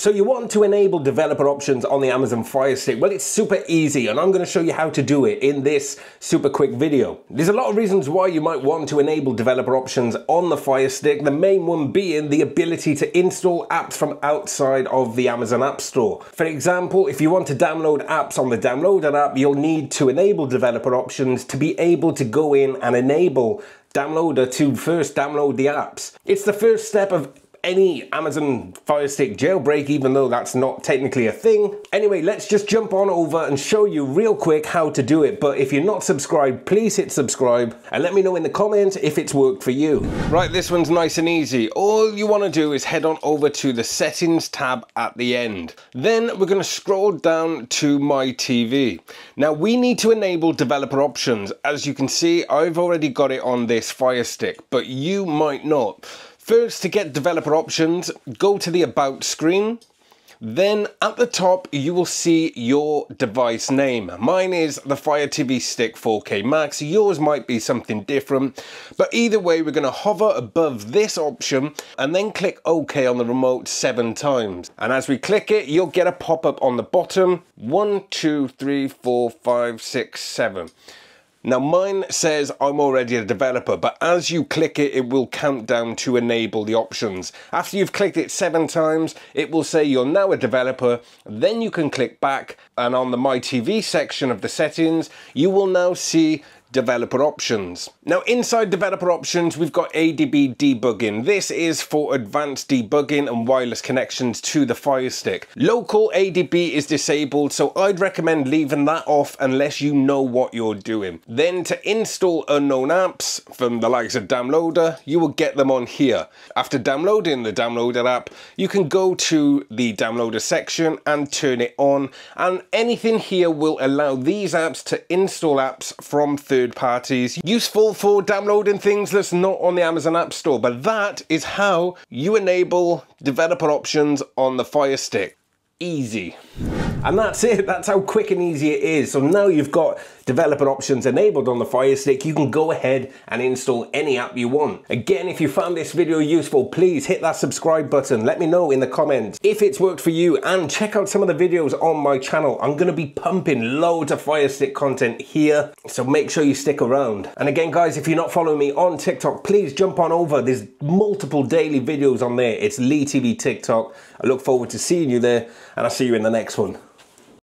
So you want to enable developer options on the Amazon Fire Stick? Well, it's super easy and I'm going to show you how to do it in this super quick video. There's a lot of reasons why you might want to enable developer options on the Fire Stick. The main one being the ability to install apps from outside of the Amazon App Store. For example, if you want to download apps on the Downloader app, you'll need to enable developer options to be able to go in and enable downloader to first download the apps. It's the first step of any Amazon Fire Stick jailbreak, even though that's not technically a thing. Anyway, let's just jump on over and show you real quick how to do it. But if you're not subscribed, please hit subscribe and let me know in the comments if it's worked for you. Right, this one's nice and easy. All you want to do is head on over to the settings tab at the end. Then we're going to scroll down to my TV. Now we need to enable developer options. As you can see, I've already got it on this Fire Stick, but you might not. First, to get developer options, go to the About screen. Then at the top, you will see your device name. Mine is the Fire TV Stick 4K Max. Yours might be something different. But either way, we're going to hover above this option and then click OK on the remote seven times. And as we click it, you'll get a pop-up on the bottom. One, two, three, four, five, six, seven. Now mine says I'm already a developer, but as you click it, it will count down to enable the options. After you've clicked it seven times, it will say you're now a developer. Then you can click back and on the My TV section of the settings, you will now see developer options. Now inside developer options we've got ADB debugging. This is for advanced debugging and wireless connections to the Fire Stick. Local ADB is disabled so I'd recommend leaving that off unless you know what you're doing. Then to install unknown apps from the likes of Downloader you will get them on here. After downloading the Downloader app you can go to the Downloader section and turn it on and anything here will allow these apps to install apps from third third parties. Useful for downloading things that's not on the Amazon App Store, but that is how you enable developer options on the Fire Stick. Easy. And that's it, that's how quick and easy it is. So now you've got developer options enabled on the Fire Stick, you can go ahead and install any app you want. Again, if you found this video useful, please hit that subscribe button. Let me know in the comments if it's worked for you and check out some of the videos on my channel. I'm gonna be pumping loads of Fire Stick content here, so make sure you stick around. And again, guys, if you're not following me on TikTok, please jump on over. There's multiple daily videos on there. It's Lee TV TikTok. I look forward to seeing you there and I'll see you in the next one.